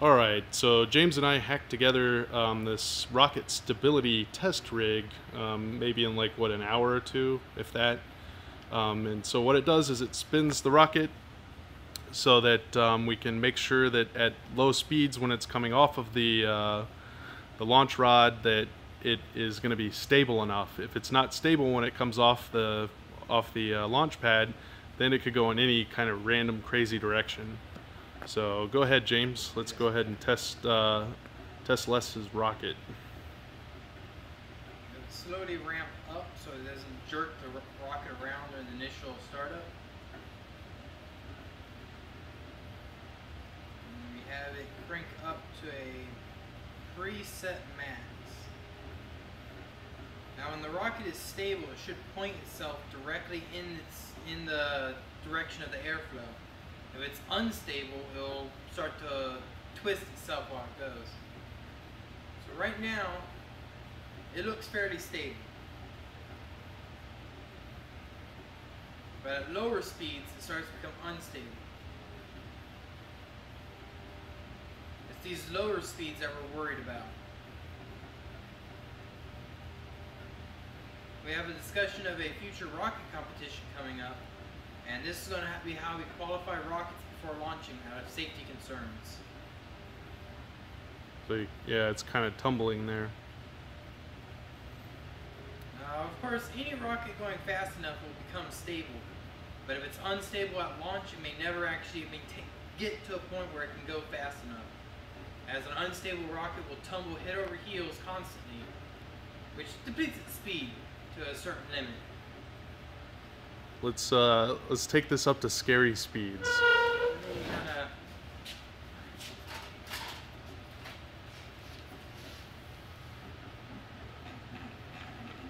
All right, so James and I hacked together um, this rocket stability test rig, um, maybe in like what an hour or two, if that. Um, and so what it does is it spins the rocket so that um, we can make sure that at low speeds when it's coming off of the uh, the launch rod that it is going to be stable enough. If it's not stable when it comes off the off the uh, launch pad, then it could go in any kind of random crazy direction. So go ahead, James. Let's go ahead and test uh, test Les's rocket. Slowly ramp up so it doesn't jerk the rocket around in the initial startup. And we have it crank up to a preset max. Now when the rocket is stable, it should point itself directly in its in the direction of the airflow. If it's unstable, it'll start to twist itself while it goes. So right now, it looks fairly stable. But at lower speeds, it starts to become unstable. It's these lower speeds that we're worried about. We have a discussion of a future rocket competition coming up, and this is going to be how we qualify rockets before launching out of safety concerns. So yeah, it's kind of tumbling there. Now, of course, any rocket going fast enough will become stable, but if it's unstable at launch, it may never actually maintain, get to a point where it can go fast enough. As an unstable rocket will tumble head over heels constantly, which depletes its speed to a certain limit. Let's uh, let's take this up to scary speeds.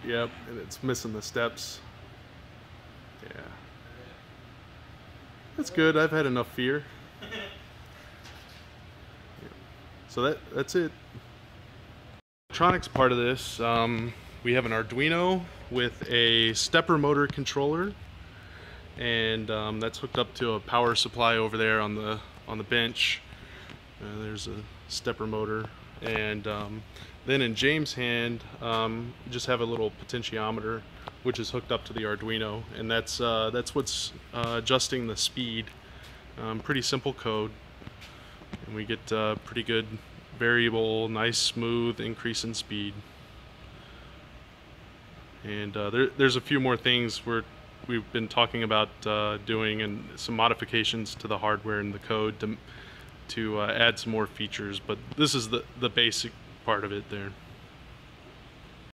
Yep, and it's missing the steps. Yeah. That's good. I've had enough fear. Yeah. So that that's it. Electronics part of this. Um, we have an Arduino with a stepper motor controller, and um, that's hooked up to a power supply over there on the on the bench. Uh, there's a stepper motor, and um, then in James' hand, um, just have a little potentiometer, which is hooked up to the Arduino, and that's uh, that's what's uh, adjusting the speed. Um, pretty simple code, and we get uh, pretty good variable, nice smooth increase in speed. And uh, there, there's a few more things we're we've been talking about uh, doing, and some modifications to the hardware and the code to to uh, add some more features. But this is the the basic part of it there.